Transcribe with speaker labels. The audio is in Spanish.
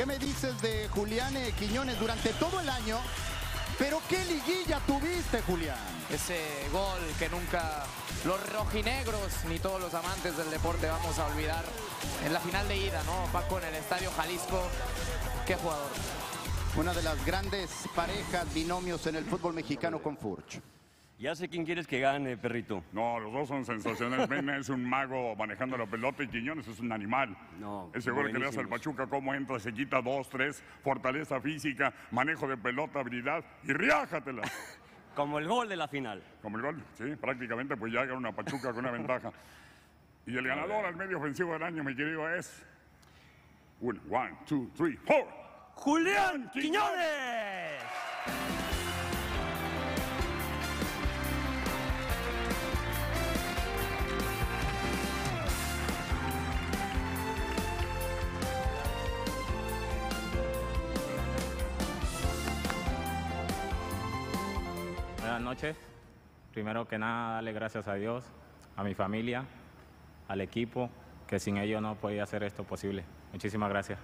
Speaker 1: ¿qué me dices de Julián Quiñones durante todo el año? Pero qué liguilla tuviste, Julián.
Speaker 2: Ese gol que nunca los rojinegros ni todos los amantes del deporte vamos a olvidar en la final de ida, ¿no? Paco en el Estadio Jalisco. Qué jugador.
Speaker 1: Una de las grandes parejas, binomios en el fútbol mexicano con Furch.
Speaker 3: Ya sé quién quieres que gane, perrito.
Speaker 4: No, los dos son sensacionales. Mena es un mago manejando la pelota y Quiñones es un animal.
Speaker 3: No,
Speaker 4: Ese gol que le hace al. Pachuca, cómo entra, se quita dos, tres, fortaleza física, manejo de pelota, habilidad y riájatela.
Speaker 3: Como el gol de la final.
Speaker 4: Como el gol, sí, prácticamente pues ya era una Pachuca con una ventaja. Y el ganador al medio ofensivo del año, mi querido, es... Uno, one, two, three, four.
Speaker 3: ¡Julián Quiñones!
Speaker 5: Buenas noches. Primero que nada, darle gracias a Dios, a mi familia, al equipo, que sin ellos no podía hacer esto posible. Muchísimas gracias.